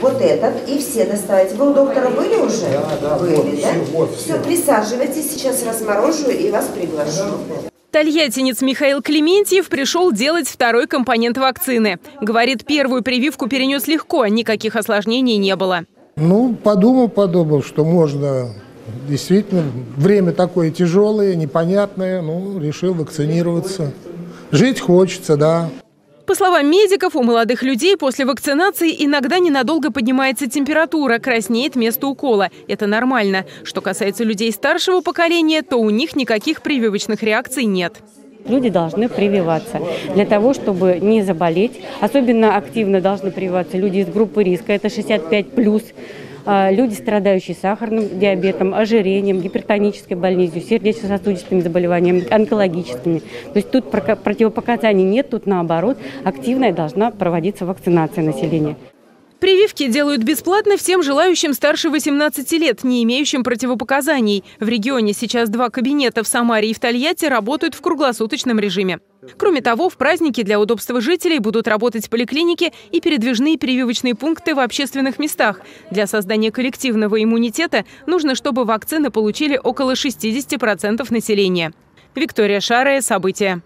Вот этот и все доставить. Вы у доктора были уже? Да, да, Были, вот, да? все, вот, все, все. присаживайтесь, сейчас разморожу и вас приглашу. Тольяттинец Михаил Клементьев пришел делать второй компонент вакцины. Говорит, первую прививку перенес легко, никаких осложнений не было. Ну, подумал, подумал, что можно действительно, время такое тяжелое, непонятное, ну, решил вакцинироваться. Жить хочется, да. По словам медиков, у молодых людей после вакцинации иногда ненадолго поднимается температура, краснеет место укола. Это нормально. Что касается людей старшего поколения, то у них никаких прививочных реакций нет. Люди должны прививаться для того, чтобы не заболеть. Особенно активно должны прививаться люди из группы риска, это 65 плюс. Люди, страдающие сахарным диабетом, ожирением, гипертонической болезнью, сердечно-сосудистыми заболеваниями, онкологическими. То есть тут противопоказаний нет, тут наоборот активная должна проводиться вакцинация населения. Прививки делают бесплатно всем желающим старше 18 лет, не имеющим противопоказаний. В регионе сейчас два кабинета в Самаре и в Тольятти работают в круглосуточном режиме. Кроме того, в праздники для удобства жителей будут работать поликлиники и передвижные прививочные пункты в общественных местах. Для создания коллективного иммунитета нужно, чтобы вакцины получили около 60% населения. Виктория Шарая. События.